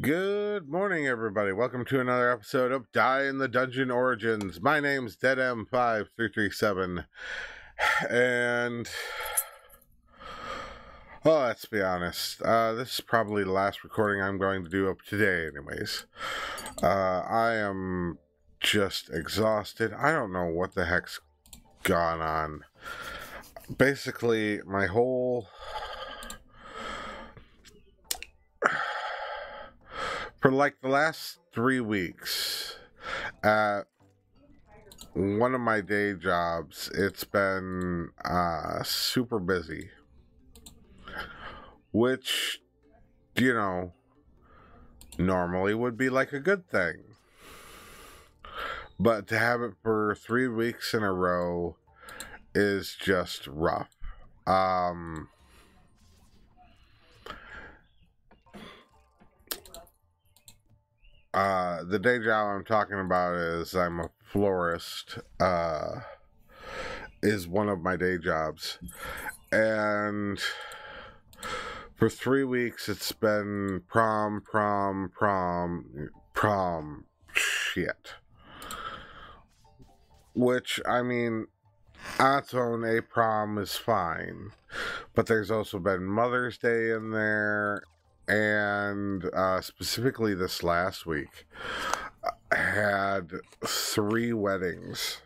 Good morning, everybody. Welcome to another episode of Die in the Dungeon Origins. My name's Dead M5337. And. Well, let's be honest. Uh, this is probably the last recording I'm going to do up today, anyways. Uh, I am just exhausted. I don't know what the heck's gone on. Basically, my whole for like the last three weeks at one of my day jobs, it's been uh, super busy, which, you know, normally would be like a good thing. But to have it for three weeks in a row is just rough. Um, uh, the day job I'm talking about is I'm a florist. Uh, is one of my day jobs, and for three weeks it's been prom, prom, prom, prom shit. Which I mean, on its own, a prom is fine, but there's also been Mother's Day in there, and uh, specifically this last week had three weddings.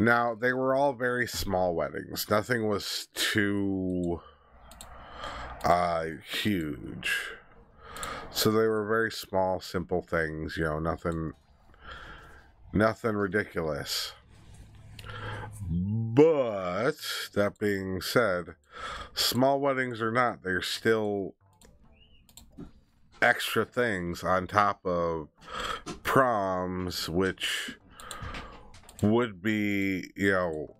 Now they were all very small weddings. Nothing was too uh, huge. So they were very small, simple things. You know, nothing, nothing ridiculous. But that being said, small weddings or not, they're still extra things on top of proms, which would be, you know,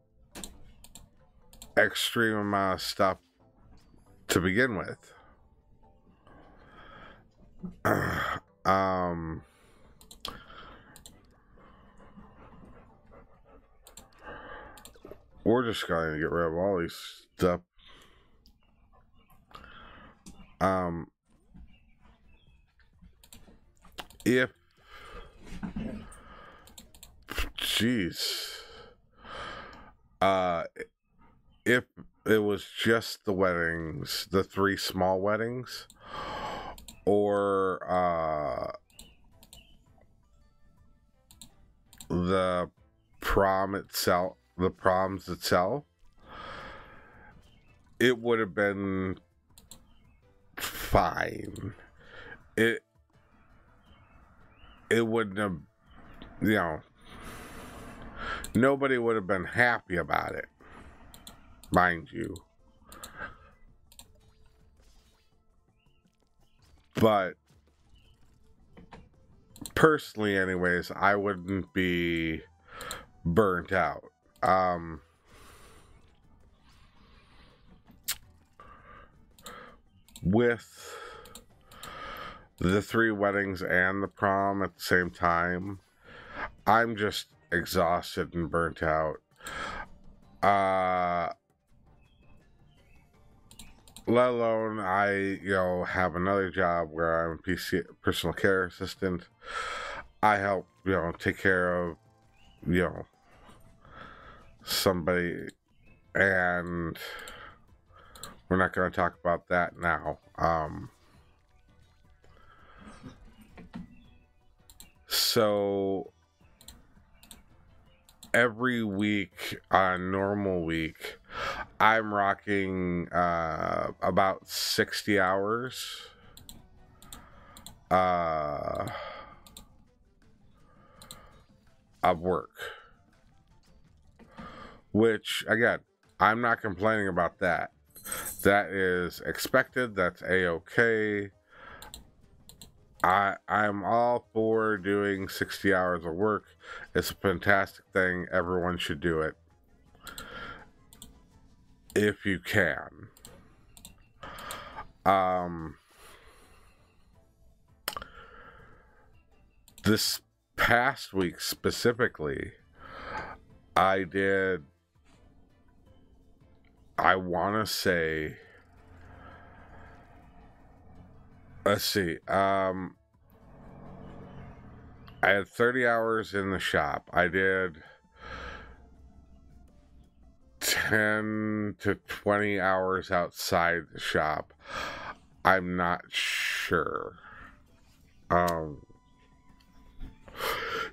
extreme amount of stuff to begin with. um, we're just going to get rid of all these stuff. Um, if, jeez, uh, if it was just the weddings, the three small weddings, or uh, the prom itself, the proms itself, it would have been fine. It it wouldn't have, you know, nobody would have been happy about it, mind you. But personally, anyways, I wouldn't be burnt out. Um, with the three weddings and the prom at the same time, I'm just exhausted and burnt out. Uh, let alone I, you know, have another job where I'm a PC, personal care assistant. I help, you know, take care of, you know, somebody, and we're not going to talk about that now. Um, so every week on normal week, I'm rocking uh, about 60 hours. Uh, of work. Which, again, I'm not complaining about that. That is expected. That's a okay. I I'm all for doing 60 hours of work. It's a fantastic thing. Everyone should do it if you can. Um, this past week specifically, I did. I want to say. Let's see. Um, I had 30 hours in the shop. I did 10 to 20 hours outside the shop. I'm not sure. Um,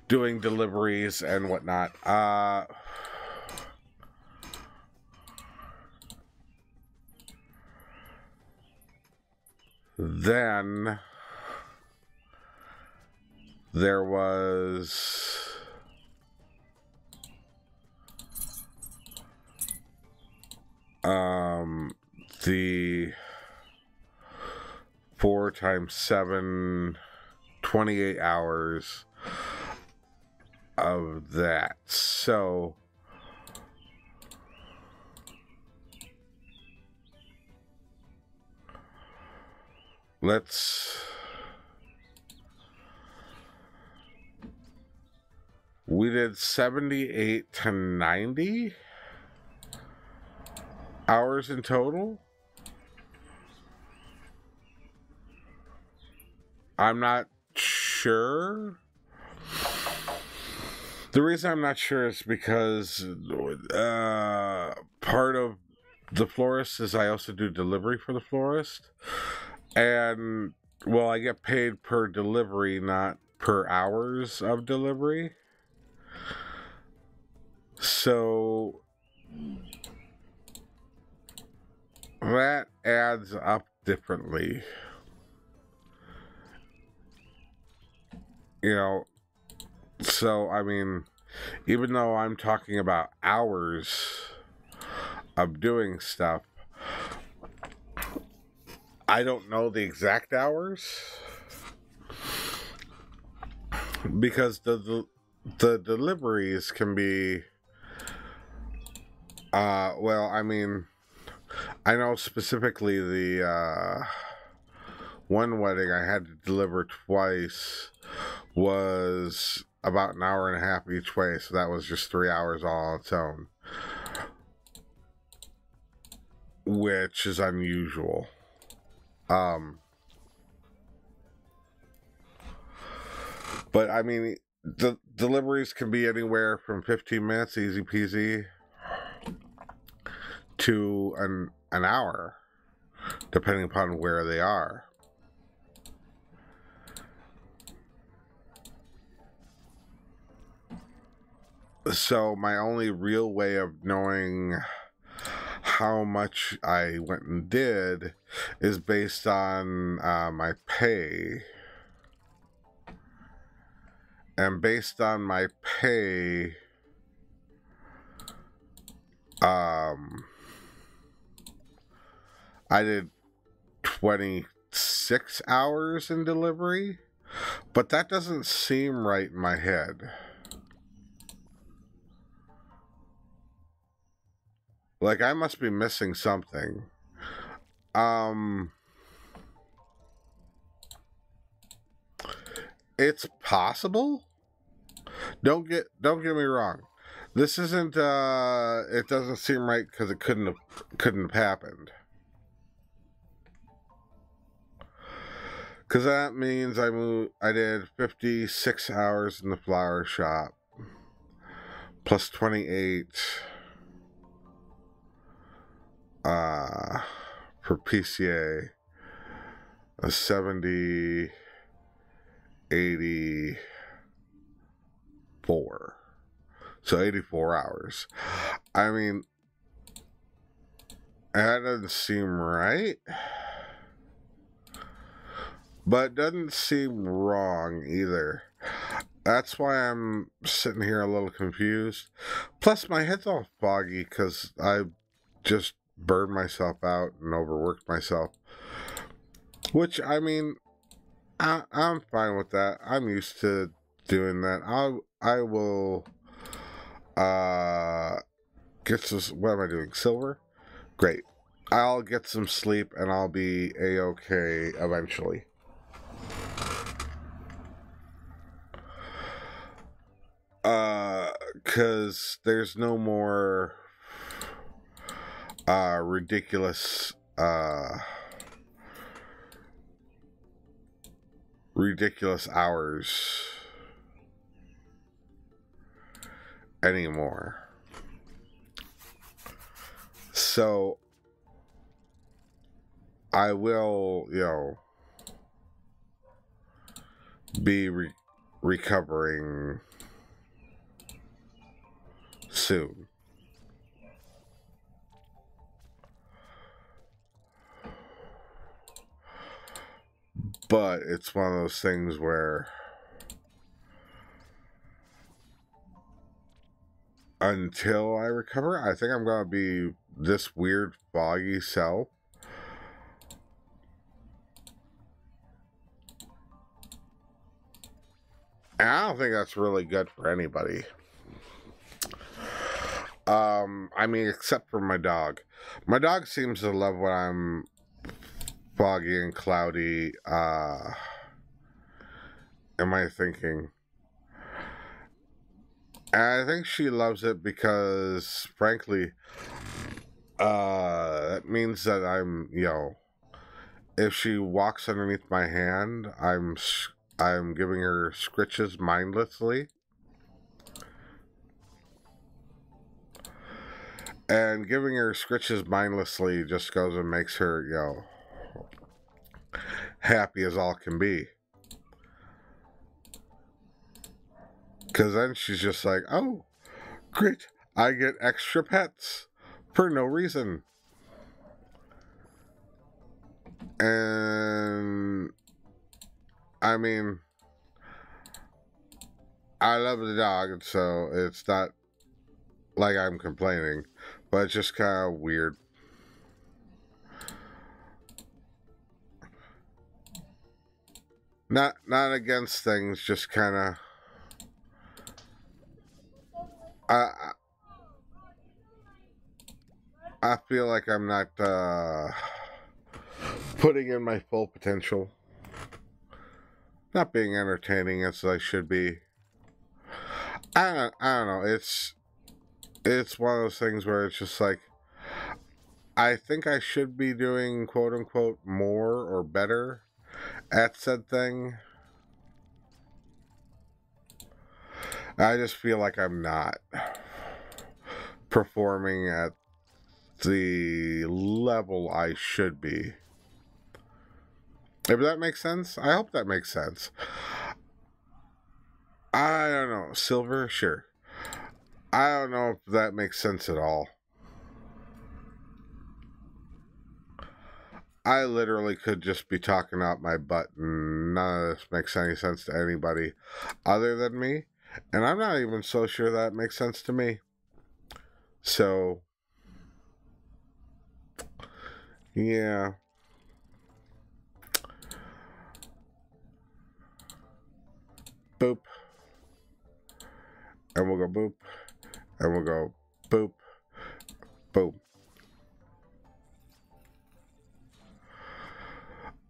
doing deliveries and whatnot. Uh, then there was um the four times seven 28 hours of that. So let's we did 78 to 90 hours in total. I'm not sure. The reason i'm not sure is because uh, part of the florist is i also do delivery for the florist and well, I get paid per delivery, not per hours of delivery. So that adds up differently. You know, so I mean, even though I'm talking about hours of doing stuff, I don't know the exact hours. Because the the, the deliveries can be uh well I mean I know specifically the uh one wedding I had to deliver twice was about an hour and a half each way so that was just 3 hours all on its own which is unusual um, but I mean, the deliveries can be anywhere from 15 minutes, easy peasy, to an an hour, depending upon where they are. So my only real way of knowing how much I went and did is based on uh, my pay. And based on my pay, um, I did 26 hours in delivery, but that doesn't seem right in my head. Like I must be missing something. Um It's possible. Don't get don't get me wrong. This isn't uh it doesn't seem right cuz it couldn't have couldn't have happened. Cuz that means I moved I did 56 hours in the flower shop plus 28 uh, for PCA, a 70, 84. So 84 hours. I mean, that doesn't seem right. But doesn't seem wrong either. That's why I'm sitting here a little confused. Plus, my head's all foggy because I just burned myself out and overworked myself. Which I mean, I, I'm fine with that. I'm used to doing that. I'll I will uh get some. What am I doing? Silver. Great. I'll get some sleep and I'll be a okay eventually. Uh, cause there's no more uh, ridiculous uh, ridiculous hours anymore. So I will, you know, be re- recovering soon. But it's one of those things where until I recover, I think I'm going to be this weird foggy cell. And I don't think that's really good for anybody. Um, I mean, except for my dog. My dog seems to love when I'm foggy and cloudy. Uh, am I thinking? And I think she loves it because, frankly, uh, that means that I'm, you know, if she walks underneath my hand, I'm, I'm giving her scritches mindlessly. And giving her scritches mindlessly just goes and makes her, you know, happy as all can be. Because then she's just like, oh, great, I get extra pets for no reason. And I mean, I love the dog, so it's not like I'm complaining, but it's just kind of weird. Not not against things, just kind of I I feel like I'm not uh, putting in my full potential. Not being entertaining as I should be. I don't, I don't know. It's it's one of those things where it's just like I think I should be doing quote unquote more or better at said thing. I just feel like I'm not performing at the level I should be. If that makes sense, I hope that makes sense. I don't know. Silver, sure. I don't know if that makes sense at all. I literally could just be talking out my butt and none of this makes any sense to anybody other than me. And I'm not even so sure that makes sense to me. So, yeah. Boop. And we'll go boop. And we'll go boop. Boop.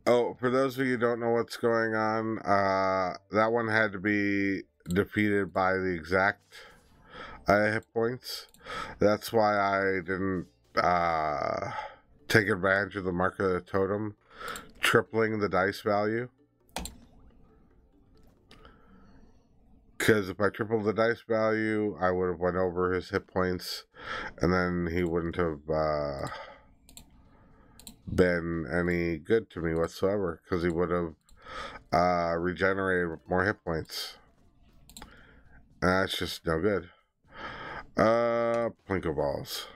Oh, for those of you who don't know what's going on, uh, that one had to be defeated by the exact uh, hit points. That's why I didn't uh, take advantage of the mark of the totem, tripling the dice value. Because if I tripled the dice value, I would have went over his hit points, and then he wouldn't have uh, been any good to me whatsoever. Because he would have uh, regenerated more hit points. And That's just no good. Uh, Plinko balls.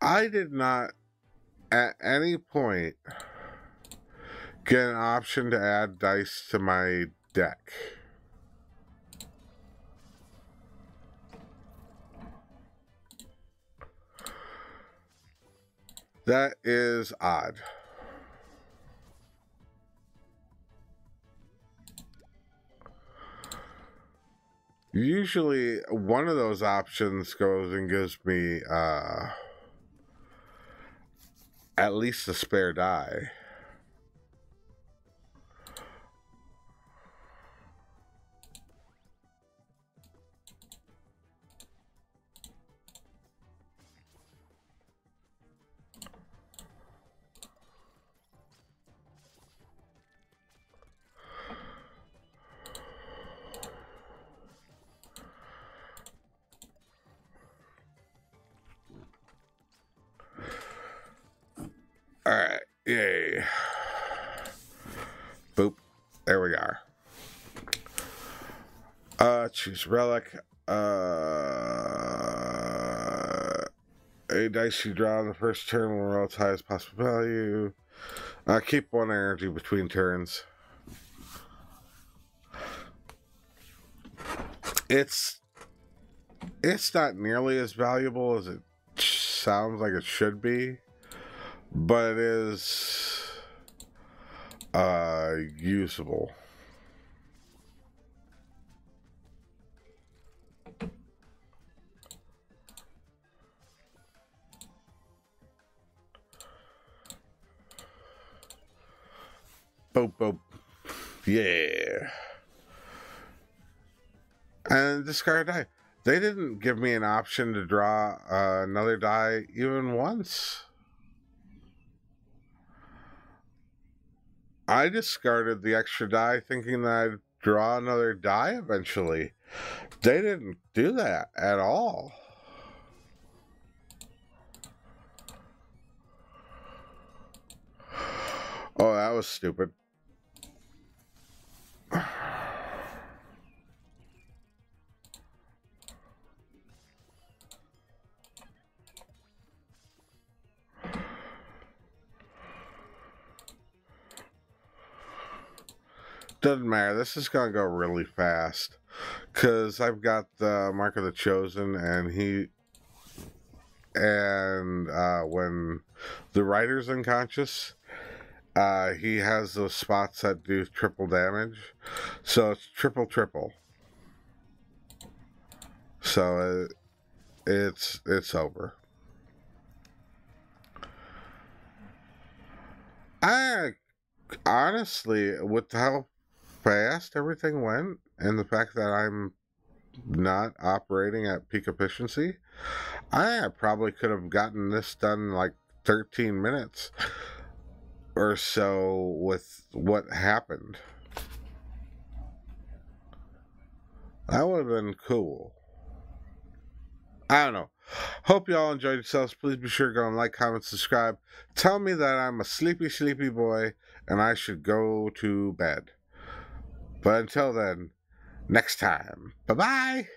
I did not at any point get an option to add dice to my deck. That is odd. Usually, one of those options goes and gives me uh, at least a spare die. Yay. Boop. There we are. Uh, choose relic. Uh, a dice you draw on the first turn will roll its highest possible value. Uh, keep one energy between turns. It's it's not nearly as valuable as it sounds like it should be, but it is uh, usable. Boop, boop. Yeah. And discard die. They didn't give me an option to draw uh, another die even once. I discarded the extra die thinking that I'd draw another die eventually. They didn't do that at all. Oh, that was stupid. Doesn't matter. This is to go really fast. Because I've got the Mark of the Chosen, and he. And uh, when the rider's unconscious, uh, he has those spots that do triple damage. So it's triple, triple. So it, it's it's over. I honestly, with how fast everything went and the fact that I'm not operating at peak efficiency, I probably could have gotten this done like 13 minutes or so with what happened. That would have been cool. I don't know. Hope you all enjoyed yourselves. Please be sure to go and like, comment, subscribe. Tell me that I'm a sleepy, sleepy boy and I should go to bed. But until then, next time, bye bye.